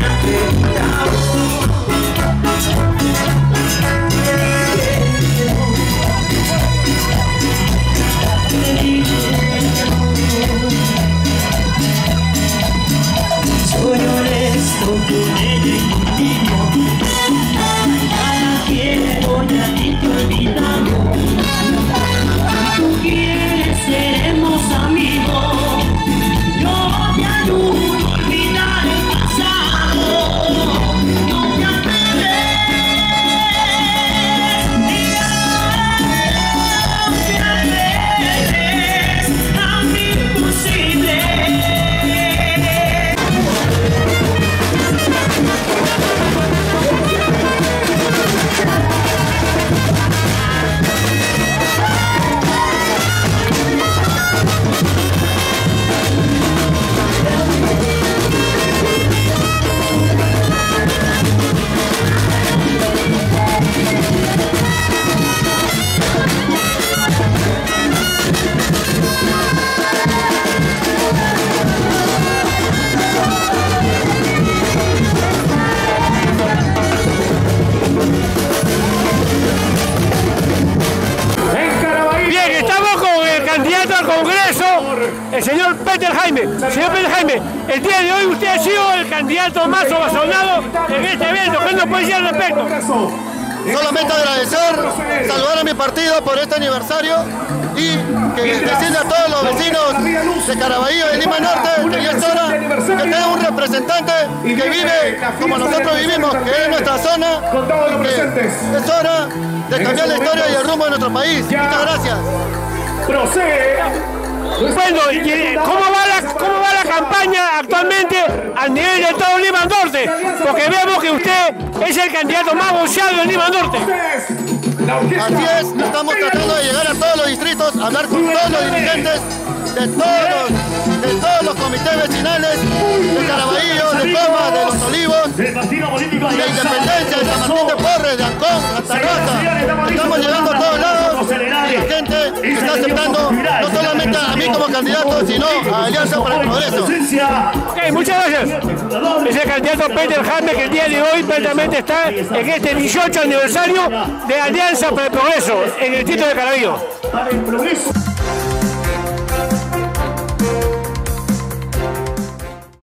ter el señor Peter Jaime. Señor Peter Jaime, el día de hoy usted ha sido el candidato más ovazonado en este evento. ¿Qué nos puede decir al respecto? Solamente agradecer, saludar a mi partido por este aniversario y que decirle a todos los vecinos de Caraballo y Lima Norte que ya es hora que tenga un representante que vive como nosotros vivimos, que es nuestra zona, que es hora de cambiar la historia y el rumbo de nuestro país. Muchas gracias. Bueno, ¿y ¿cómo va, la, ¿cómo va la campaña actualmente a nivel de todo Lima Norte? Porque vemos que usted es el candidato más boceado en Lima Norte. Así es, estamos tratando de llegar a todos los distritos, hablar con todos los dirigentes de todos los, de todos los comités vecinales de Caraballo, de Toma, de Los Olivos, de Independencia, de San Martín de Porres, de Ancón, Santa Rosa. Estamos llegando a todos lados y la gente está aceptando candidato, sino a Alianza para el Progreso. Ok, muchas gracias. Es el candidato Peter Jaime que el día de hoy prácticamente está en este 18 aniversario de Alianza para el Progreso en el distrito de Caraballo. Para el progreso.